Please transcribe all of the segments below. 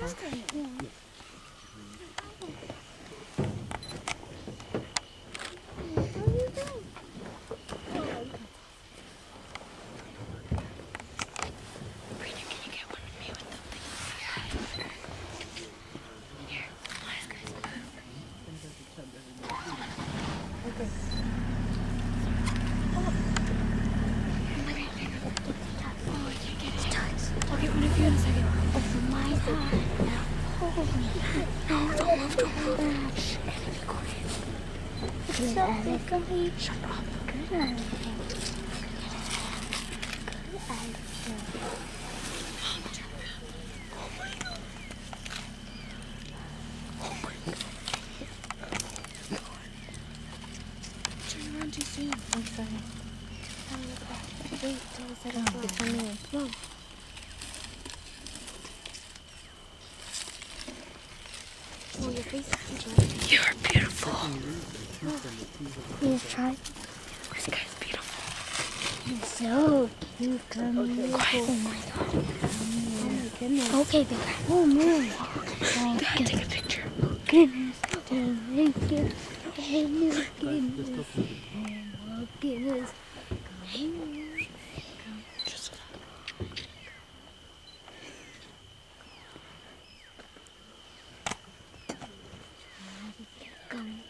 確か。に、Move, don't move. Shh, Ellie, quiet. Good, Shut up. Good, Ellie. Good, Ellie. Oh my god. Too soon. I'm sorry. Wait, till the sun is coming in. Can you try? This guy's beautiful. You're so cute. Quiet. Oh my god. Oh my goodness. Okay, baby. Oh man. Oh Dad, goodness. take a picture. goodness. Thank you. My goodness. Oh goodness. Come.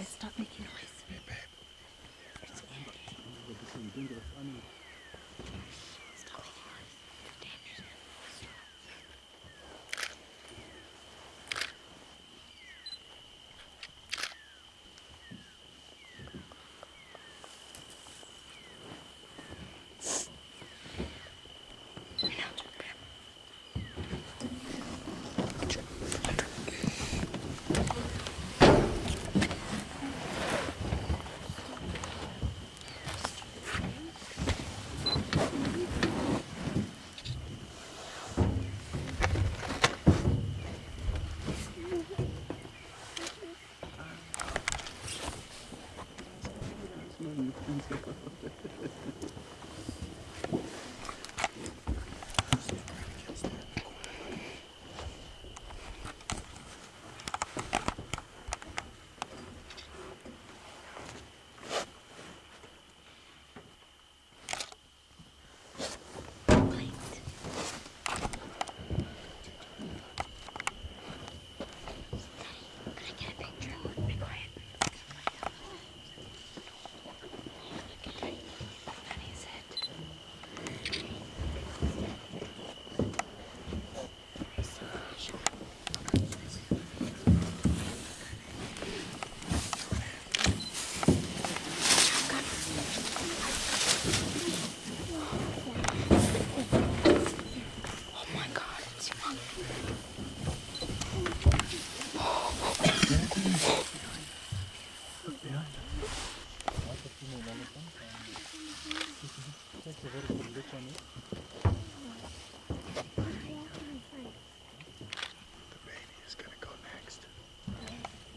Bianca, stop making noise. Stop making noise. Damn it. Can I get a picture? Be quiet. Okay. Honey, sit. Oh my god, it's young. The baby is gonna go next. maybe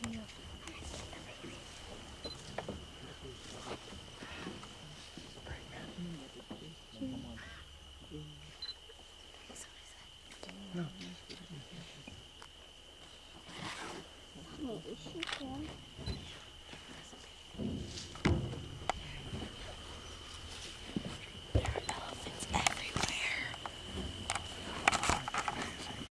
she